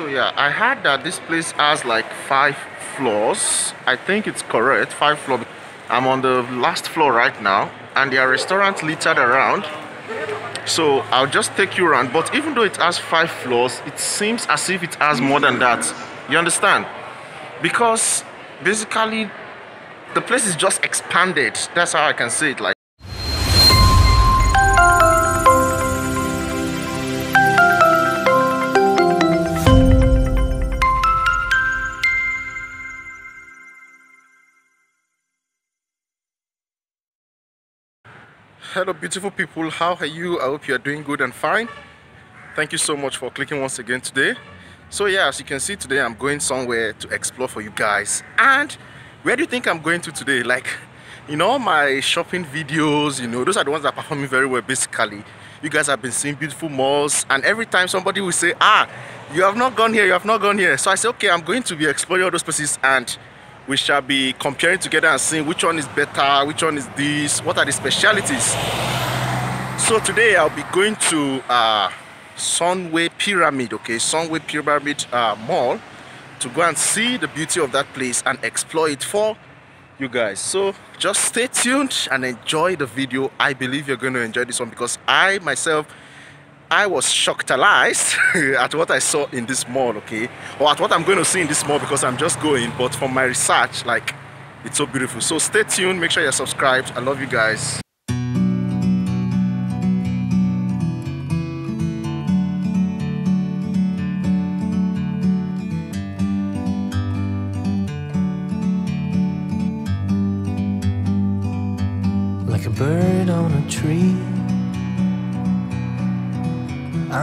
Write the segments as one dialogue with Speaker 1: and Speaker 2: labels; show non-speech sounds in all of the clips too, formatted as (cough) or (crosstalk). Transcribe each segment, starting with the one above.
Speaker 1: So yeah, I heard that uh, this place has like five floors. I think it's correct, five floors. I'm on the last floor right now, and there are restaurants littered around. So I'll just take you around. But even though it has five floors, it seems as if it has more than that. You understand? Because basically, the place is just expanded. That's how I can say it. Like. Hello beautiful people. How are you? I hope you are doing good and fine. Thank you so much for clicking once again today. So yeah as you can see today i'm going somewhere to explore for you guys. And where do you think i'm going to today? Like you know my shopping videos you know those are the ones that are performing very well basically. You guys have been seeing beautiful malls and every time somebody will say ah you have not gone here you have not gone here. So i say okay i'm going to be exploring all those places and we shall be comparing together and seeing which one is better, which one is this, what are the specialities. So today I'll be going to uh, Sunway Pyramid, okay, Sunway Pyramid uh, Mall to go and see the beauty of that place and explore it for you guys. So just stay tuned and enjoy the video. I believe you're going to enjoy this one because I myself I was shocked (laughs) at what I saw in this mall, okay? Or at what I'm going to see in this mall because I'm just going. But from my research, like, it's so beautiful. So stay tuned. Make sure you're subscribed. I love you guys.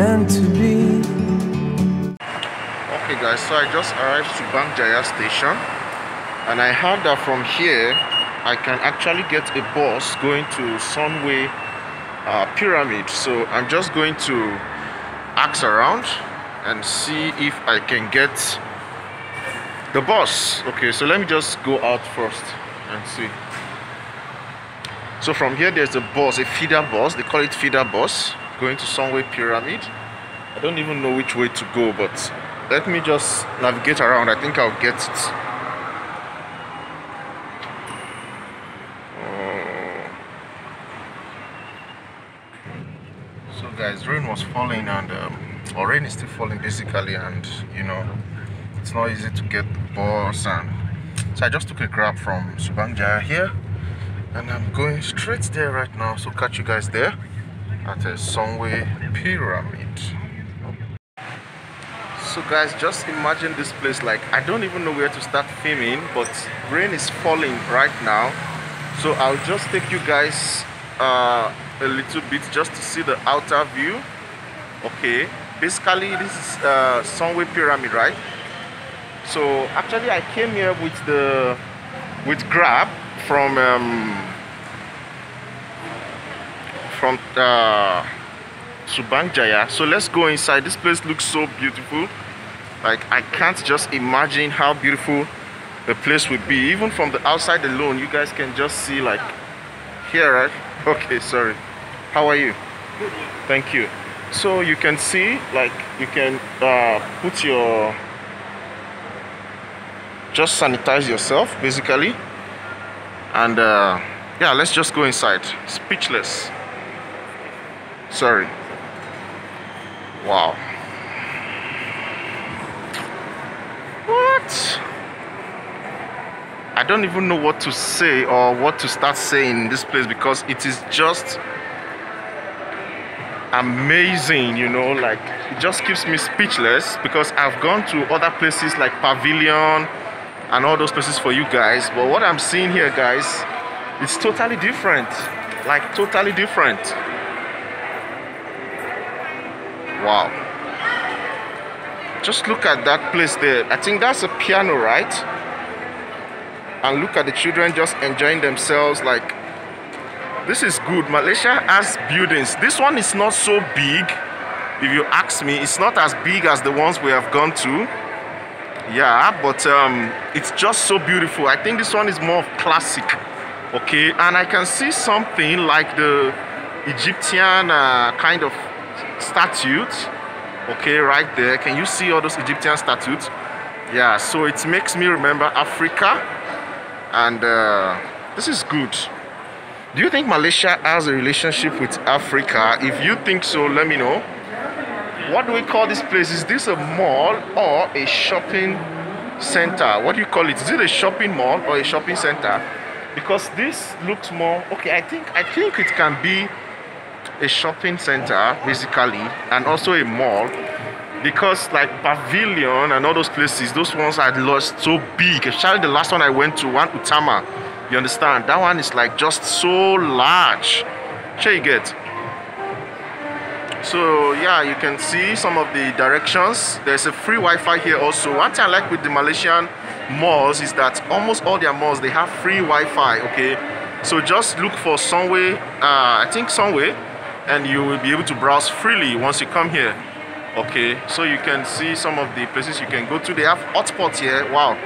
Speaker 2: meant to be.
Speaker 1: Okay guys, so I just arrived to Subang Jaya station and I heard that from here I can actually get a bus going to Sunway uh, Pyramid. So I'm just going to ask around and see if I can get the bus. Okay, so let me just go out first and see. So from here there's a bus, a feeder bus, they call it feeder bus going to Sunway Pyramid. I don't even know which way to go, but let me just navigate around. I think I'll get it. Oh. So guys, rain was falling and um, or rain is still falling basically and you know it's not easy to get the bus and so I just took a grab from Subang Jaya here and I'm going straight there right now so catch you guys there at a Sunway Pyramid. So guys, just imagine this place like, I don't even know where to start filming, but rain is falling right now. So I'll just take you guys uh, a little bit just to see the outer view. Okay, basically this is uh, Pyramid, right? So actually I came here with the with Grab from um, from uh, Subang Jaya. So let's go inside. This place looks so beautiful. Like I can't just imagine how beautiful the place would be. Even from the outside alone, you guys can just see like here, right? (laughs) Okay, sorry. How are you?
Speaker 3: Good.
Speaker 1: Thank you. So you can see, like you can uh, put your just sanitize yourself basically and uh, yeah let's just go inside speechless Sorry. Wow. What? I don't even know what to say or what to start saying in this place because it is just amazing, you know, like it just keeps me speechless because I've gone to other places like Pavilion and all those places for you guys, but what I'm seeing here, guys, it's totally different. Like totally different. Wow. just look at that place there. I think that's a piano right? And look at the children just enjoying themselves like this is good. Malaysia has buildings. This one is not so big if you ask me. It's not as big as the ones we have gone to. Yeah but um, it's just so beautiful. I think this one is more classic okay? And i can see something like the egyptian uh, kind of statutes okay right there. Can you see all those egyptian statues yeah so it makes me remember africa. And uh, this is good. Do you think malaysia has a relationship with africa? If you think so let me know. What do we call this place? Is this a mall or a shopping center? What do you call it? Is it a shopping mall or a shopping center? Because this looks more okay i think i think it can be a shopping center basically and also a mall because like pavilion and all those places those ones are lost so big. Especially the last one i went to one utama you understand? That one is like just so large. Sure you get? So yeah you can see some of the directions. There's a free wi-fi here also. One thing i like with the malaysian malls is that almost all their malls they have free wi-fi okay? So just look for somewhere uh, i think somewhere and you will be able to browse freely once you come here. Okay so you can see some of the places you can go to. They have hotspots here. Wow.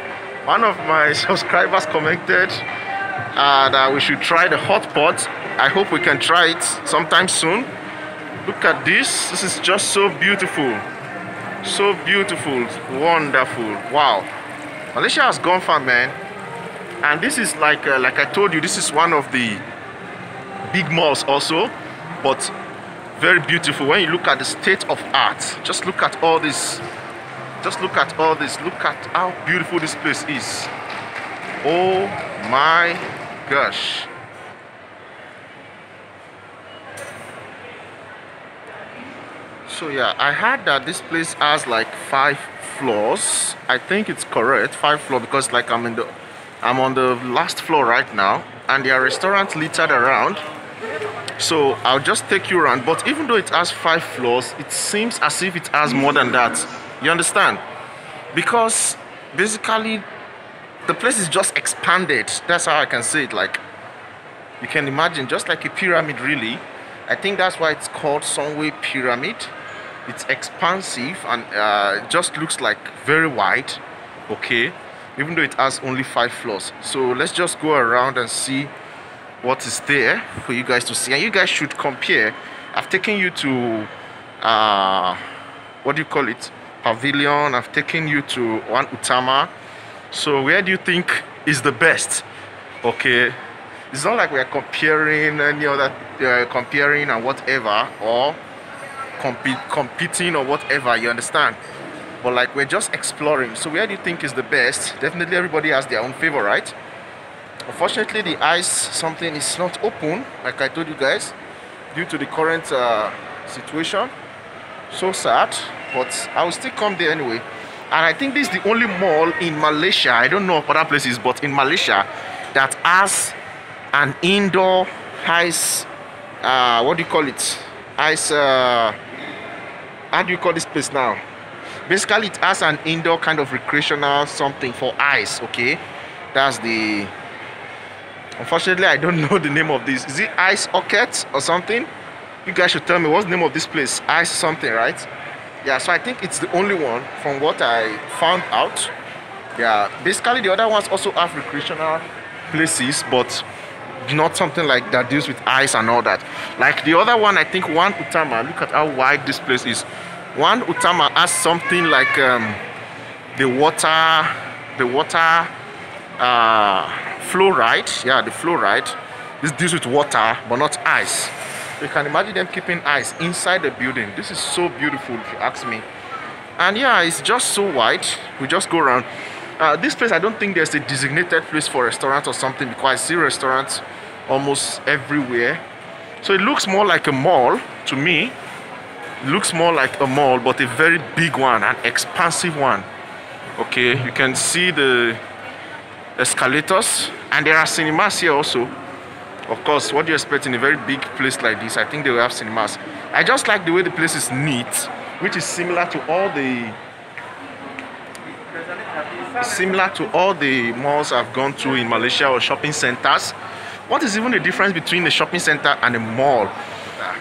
Speaker 1: One of my (laughs) subscribers commented uh, that we should try the hotpot. I hope we can try it sometime soon. Look at this. This is just so beautiful. So beautiful. Wonderful. Wow. Malaysia has gone far man. And this is like uh, like i told you this is one of the big malls also but very beautiful. When you look at the state of art just look at all this. Just look at all this. Look at how beautiful this place is. Oh my gosh. So yeah i heard that this place has like five floors. I think it's correct five floor because like i'm in the i'm on the last floor right now and there are restaurants littered around so i'll just take you around but even though it has five floors it seems as if it has more than that. You understand? Because basically the place is just expanded. That's how i can say it like you can imagine just like a pyramid really. I think that's why it's called sunway pyramid. It's expansive and uh, just looks like very wide. Okay? Even though it has only five floors. So let's just go around and see what is there for you guys to see. And you guys should compare. I've taken you to uh what do you call it? Pavilion. I've taken you to one utama. So where do you think is the best? Okay. It's not like we're comparing any other uh, comparing and whatever or compete competing or whatever you understand? But like we're just exploring. So where do you think is the best? Definitely everybody has their own favor right unfortunately the ice something is not open like i told you guys due to the current uh, situation. So sad but i will still come there anyway. And i think this is the only mall in malaysia i don't know of other places but in malaysia that has an indoor ice uh, what do you call it? Ice uh, how do you call this place now? Basically it has an indoor kind of recreational something for ice okay? That's the unfortunately i don't (laughs) know the name of this. Is it ice orchid or something? You guys should tell me what's the name of this place. Ice something right? Yeah so i think it's the only one from what i found out. Yeah basically the other ones also have recreational places but not something like that deals with ice and all that. Like the other one i think one utama look at how wide this place is. One utama has something like um, the water the water uh, flow ride yeah the flow ride this deals with water but not ice. You can imagine them keeping ice inside the building. This is so beautiful if you ask me. And yeah it's just so wide we just go around. Uh, this place i don't think there's a designated place for restaurant or something because i see restaurants almost everywhere. So it looks more like a mall to me. It looks more like a mall but a very big one an expansive one. Okay you can see the escalators and there are cinemas here also of course what do you expect in a very big place like this i think they will have cinemas i just like the way the place is neat which is similar to all the similar to all the malls I've gone to in Malaysia or shopping centers. What is even the difference between a shopping center and a mall?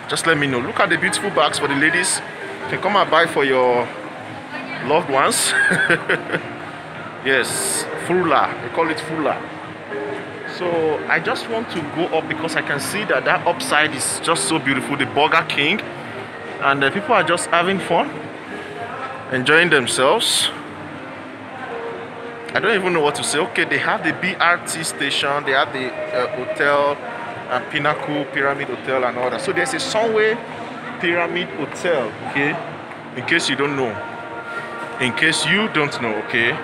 Speaker 1: Just let me know. Look at the beautiful bags for the ladies. You can come and buy for your loved ones. (laughs) yes, Fula. They call it Fula. So I just want to go up because I can see that that upside is just so beautiful. The Burger King, and the people are just having fun, enjoying themselves. I don't even know what to say. Okay, they have the BRT station, they have the uh, hotel, and Pinnacle Pyramid Hotel, and all that. So there's a Sunway Pyramid Hotel. Okay, in case you don't know. In case you don't know, okay.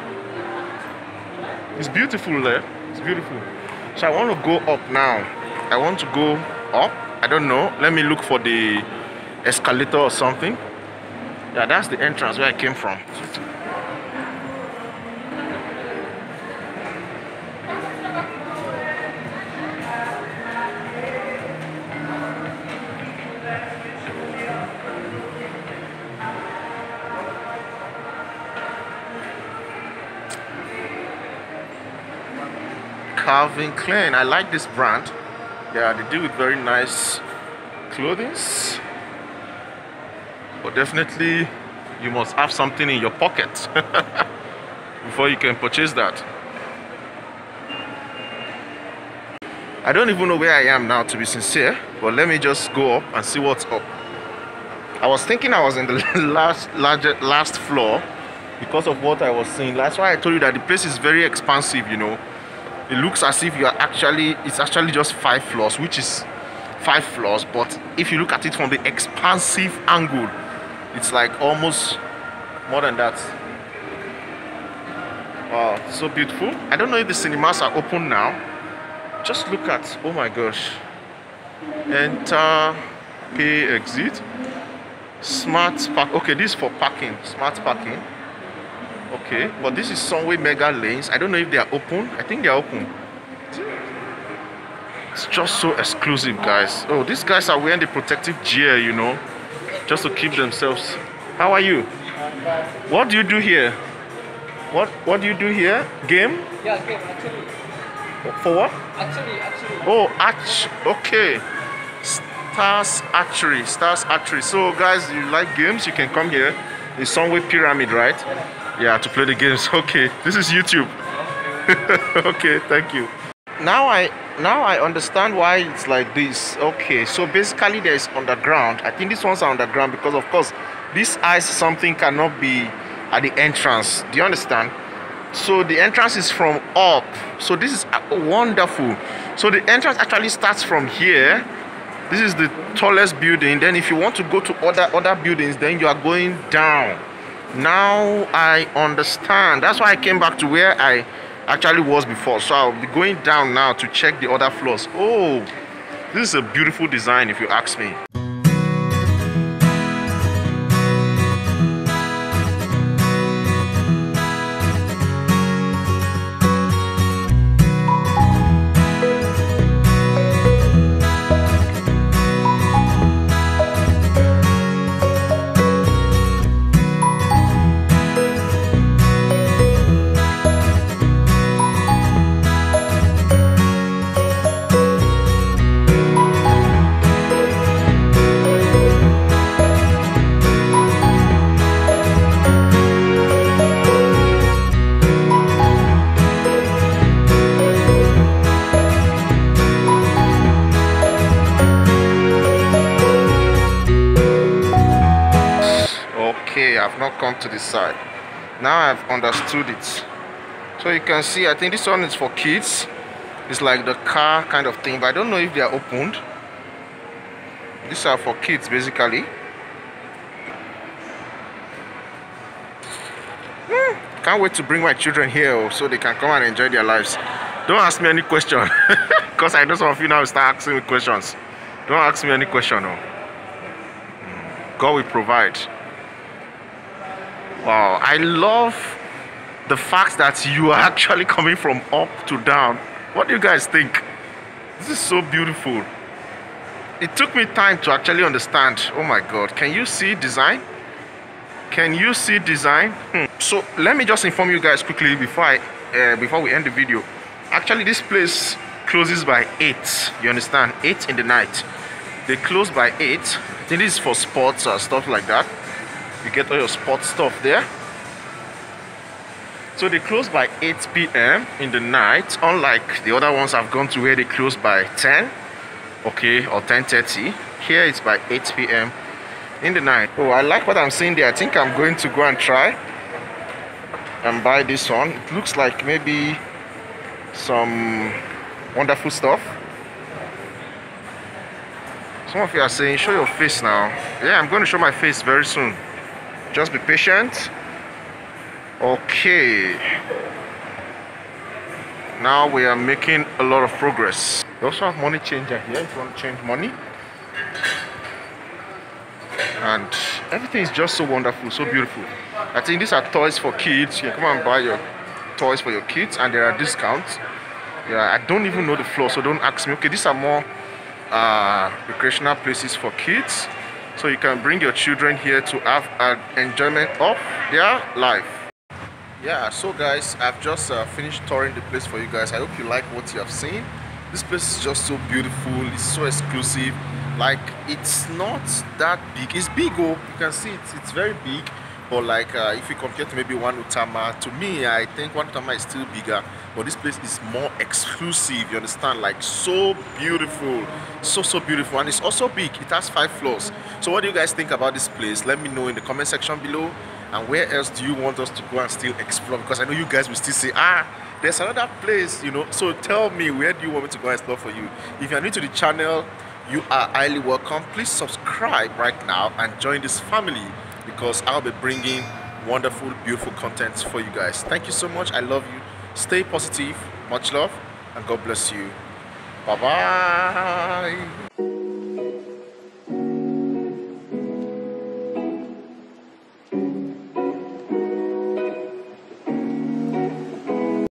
Speaker 1: It's beautiful there. It's beautiful. So I want to go up now. I want to go up. I don't know. Let me look for the escalator or something. Yeah, that's the entrance where I came from. Calvin Klein. I like this brand. Yeah, they do with very nice clothings. But definitely, you must have something in your pocket (laughs) before you can purchase that. I don't even know where I am now, to be sincere. But let me just go up and see what's up. I was thinking I was in the (laughs) last, larger, last floor because of what I was seeing. That's why I told you that the place is very expansive. You know, it looks as if you are actually it's actually just five floors which is five floors but if you look at it from the expansive angle it's like almost more than that. Wow so beautiful. I don't know if the cinemas are open now. Just look at oh my gosh. Enter pay exit. Smart park okay this is for parking smart parking Okay, but this is Sunway Mega Lanes. I don't know if they are open. I think they are open. It's just so exclusive, guys. Oh, these guys are wearing the protective gear, you know, just to keep themselves. How are you? What do you do here? What What do you do here? Game?
Speaker 3: Yeah, game actually.
Speaker 1: For what?
Speaker 3: Actually, actually.
Speaker 1: Oh, arch. Okay. Stars Archery. Stars Archery. So, guys, you like games? You can come here. It's Sunway Pyramid, right? Yeah, to play the games. (laughs) Okay, this is YouTube. (laughs) okay, thank you. Now I now I understand why it's like this. Okay, so basically there is underground. I think these ones are underground because of course this ice something cannot be at the entrance. Do you understand? So the entrance is from up. So this is uh, wonderful. So the entrance actually starts from here. This is the tallest building. Then if you want to go to other other buildings, then you are going down now i understand. That's why i came back to where i actually was before. So i'll be going down now to check the other floors. Oh this is a beautiful design if you ask me come to this side. Now i've understood it. So you can see i think this one is for kids. It's like the car kind of thing but i don't know if they are opened. These are for kids basically. Hmm, can't wait to bring my children here oh, so they can come and enjoy their lives. Don't ask me any question (laughs) because i know some of you now start asking me questions. Don't ask me any question oh. god will provide Wow, I love the fact that you are (laughs) actually coming from up to down. What do you guys think? This is so beautiful. It took me time to actually understand. Oh my god, can you see design? Can you see design? Hmm. so let me just inform you guys quickly before I uh, before we end the video. Actually, this place closes by eight. You understand? Eight in the night. They close by eight. I think this is for sports or stuff like that. You get all your sports stuff there. So they close by 8 p.m. in the night, unlike the other ones I've gone to where they close by 10, okay, or 10:30. Here it's by 8 p.m. in the night. Oh, I like what I'm seeing there. I think I'm going to go and try and buy this one. It looks like maybe some wonderful stuff. Some of you are saying, show your face now. Yeah, I'm going to show my face very soon. Just be patient. Okay. Now we are making a lot of progress. We also have money changer here if you want to change money. And everything is just so wonderful, so beautiful. I think these are toys for kids. You can come and buy your toys for your kids and there are discounts. Yeah, I don't even know the floor, so don't ask me. Okay, these are more uh, recreational places for kids. So you can bring your children here to have an enjoyment of their life. Yeah so guys i've just uh, finished touring the place for you guys. I hope you like what you have seen. This place is just so beautiful it's so exclusive. Like it's not that big. It's big oh you can see it's, it's very big but like uh, if you compare to maybe one utama to me i think one utama is still bigger but this place is more exclusive you understand? Like so beautiful so so beautiful and it's also big. It has five floors. So what do you guys think about this place? Let me know in the comment section below. And where else do you want us to go and still explore? Because i know you guys will still say ah there's another place you know? So tell me where do you want me to go and explore for you? If you're new to the channel you are highly welcome. Please subscribe right now and join this family because i'll be bringing wonderful beautiful content for you guys. Thank you so much. I love you. Stay positive. Much love and god bless you. Bye bye